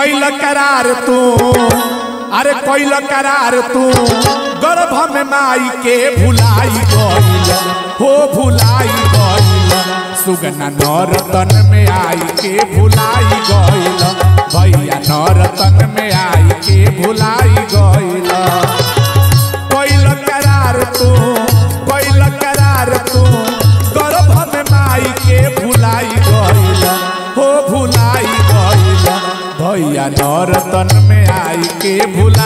कैल करार तू। अरे कैल करार तू। गर्भ में माई के भुलाई गईल हो भुलाई गईल सुगना नौरतन में आई के भुलाई गईल भैया नौरतन में आई के भुलाई आई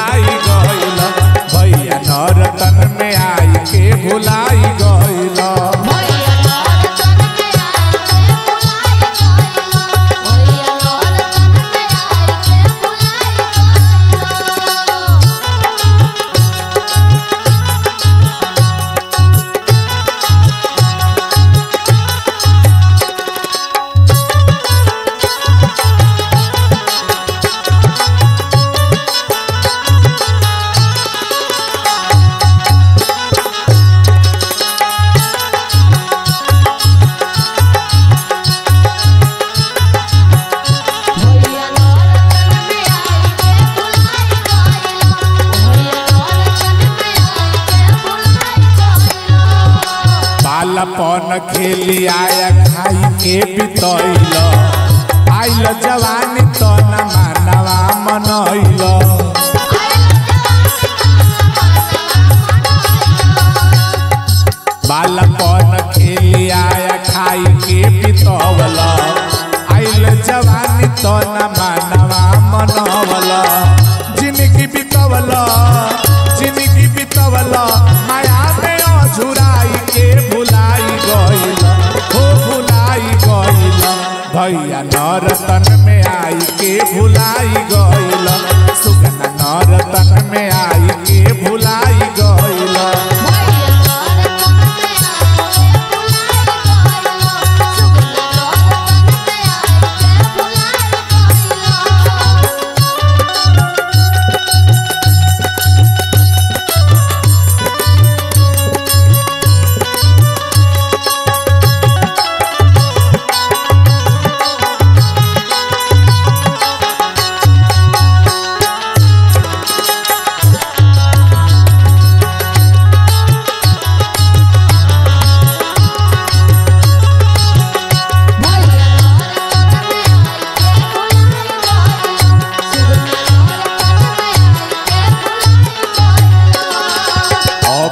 गइलो बालपन खेली आया खाई के बितैल आइल जवानी तो न मानवा मनैल। बालपन खेली आया खाई के बितवल आइल जवानी तो न मानवा मनवल ज़िंदगी बितवल ज़िंदगी बितवल भैया नरतन में आई के भुलाई गइल। सुगना नरतन में आई के भुलाई गइल।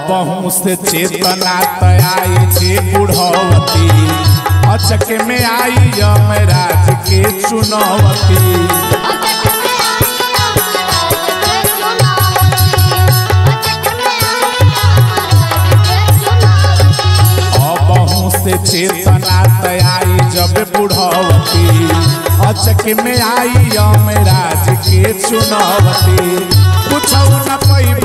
अबहू से चेतना तयाई जे बुढ़वती अचक में आई यमराज के चुनौती। चेतना तयाई जब बुढ़वती अचक में आई यमराज के चुनौती। कुछौ न पैब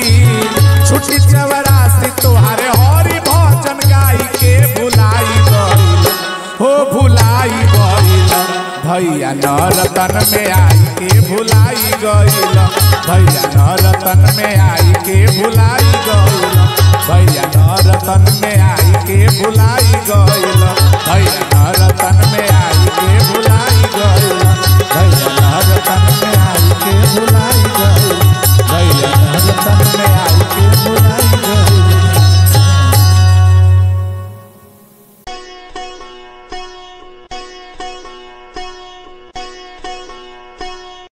भैया नरतन में आई के भुलाई गईल भैया नरतन में आई के भुलाई गईल भैया नरतन में आई के भुलाई गईल भैया